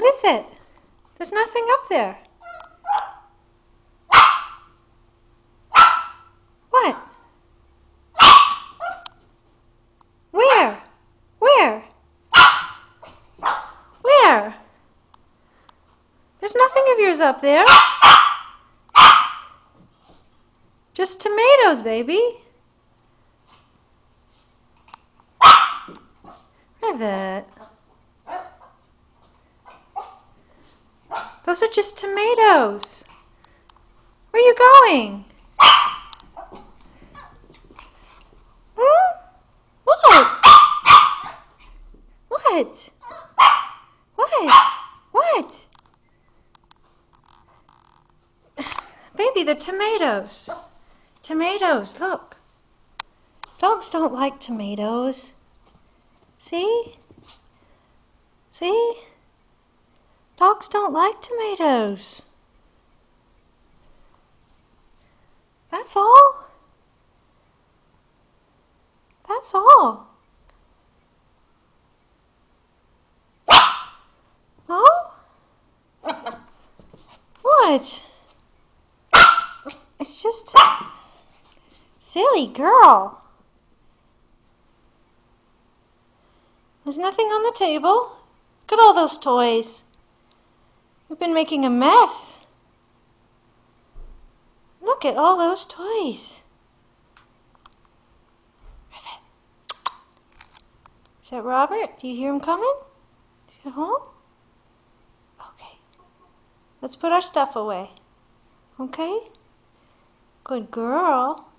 What is it? There's nothing up there. What? Where? Where? Where? There's nothing of yours up there. Just tomatoes, baby. Rivet. Those are just tomatoes. Where are you going? Hmm? What? What? What? What? Baby, the tomatoes. Tomatoes, look. Dogs don't like tomatoes. See? Dogs don't like tomatoes. That's all. That's all. Oh? What? It's just... Silly girl. There's nothing on the table. Look at all those toys. You've been making a mess. Look at all those toys. Is that Robert? Do you hear him coming? Is he home? Okay. Let's put our stuff away. Okay? Good girl.